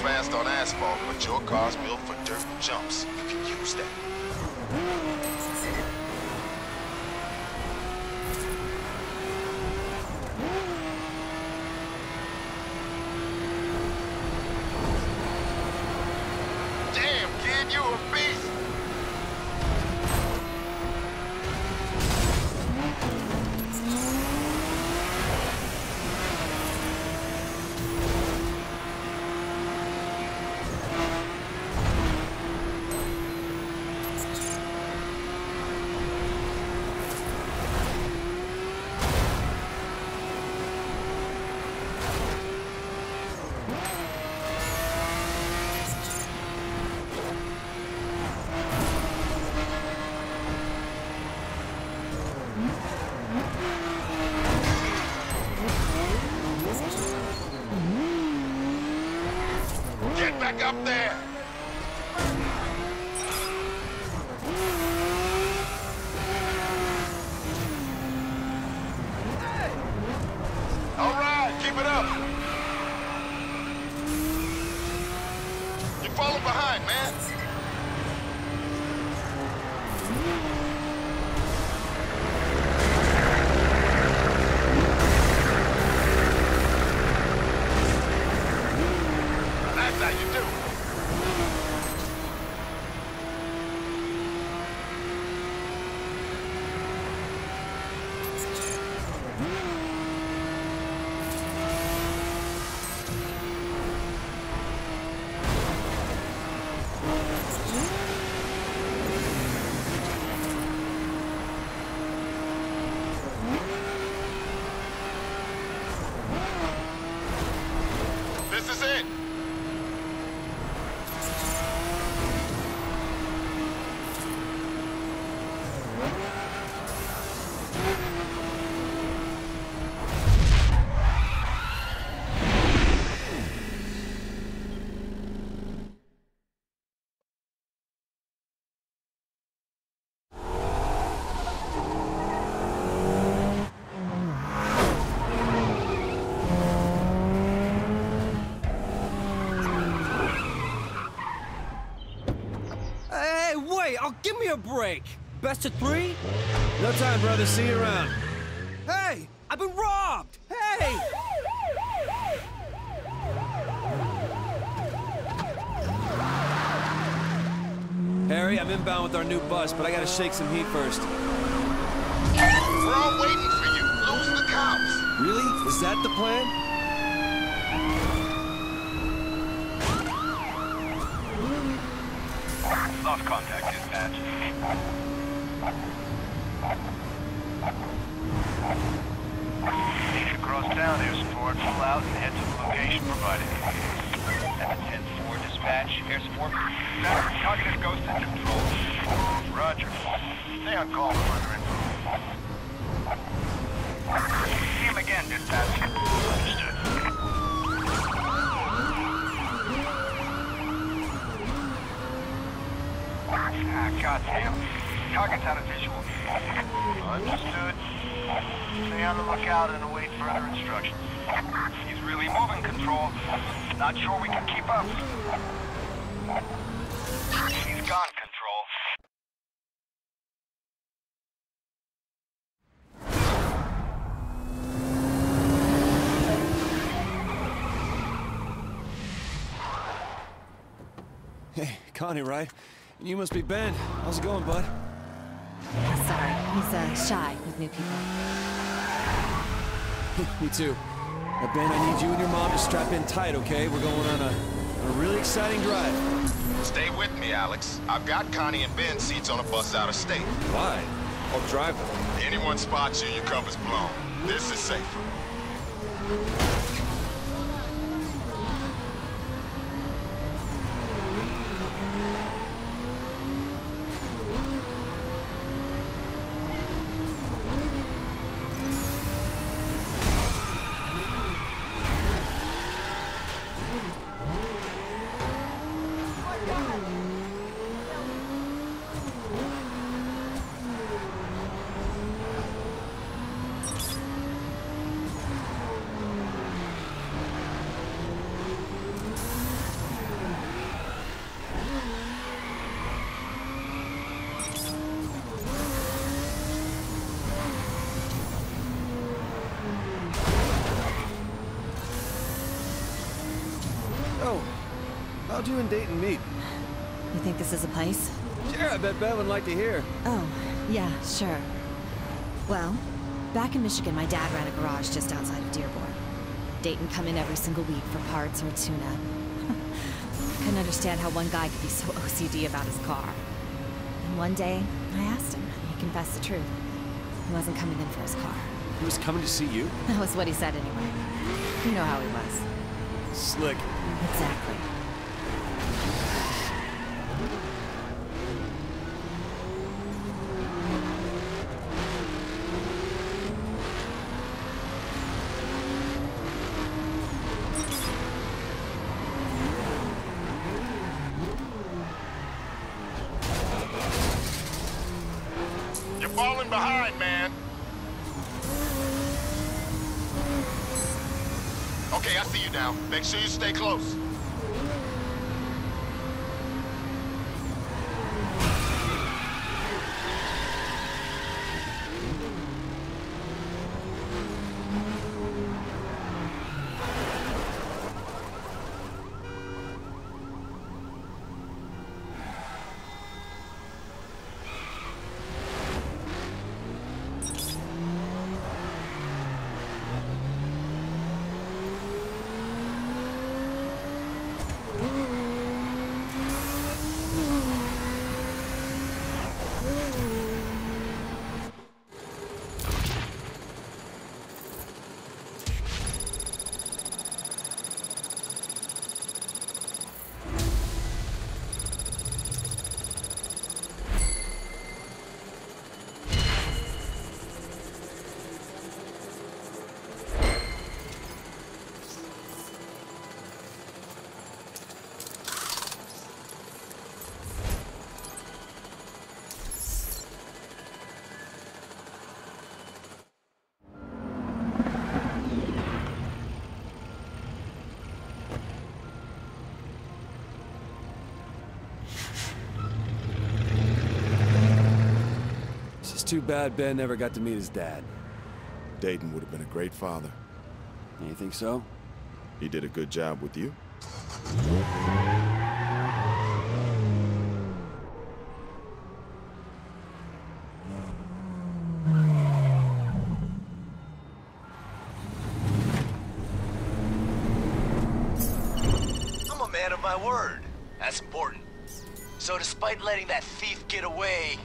fast on asphalt, but your car's built for dirt jumps. You can use that. Damn, kid, you a beast! Get back up there! All right, keep it up. You're falling behind, man. That's how you do. This is it. Hey, wait! Oh, give me a break! Best of three? No time, brother. See you around. Hey! I've been robbed! Hey! Harry, I'm inbound with our new bus, but I gotta shake some heat first. We're all waiting for you. Lose the cops. Really? Is that the plan? Lost contact, dispatch. Need to cross town, air support, pull out and head to the location provided. 710-4 dispatch, air support. Target is ghost in control. Roger. Stay on call for further info. See him again, dispatch. Understood. Ah, goddamn. Target's out of visual. Understood. Stay on the lookout and await further instructions. He's really moving, Control. Not sure we can keep up. He's gone, Control. Hey, Connie, right? You must be Ben. How's it going, bud? Sorry, he's uh, shy with new people. Me too. Now, Ben, I need you and your mom to strap in tight, okay? We're going on a, on a really exciting drive. Stay with me, Alex. I've got Connie and Ben seats on a bus out of state. Why? I'll drive them. Anyone spots you, your cover's blown. This is safer. How'd you and Dayton meet? You think this is a place? Yeah, I bet Ben would like to hear. Oh, yeah, sure. Well, back in Michigan, my dad ran a garage just outside of Dearborn. Dayton come in every single week for parts or a tune-up. Couldn't understand how one guy could be so OCD about his car. And one day, I asked him. He confessed the truth. He wasn't coming in for his car. He was coming to see you? That was what he said anyway. You know how he was. Slick. Exactly. Falling behind, man. Okay, I see you now. Make sure you stay close. It's just too bad Ben never got to meet his dad. Dayton would have been a great father. You think so? He did a good job with you. I'm a man of my word. That's important. So despite letting that thief get away,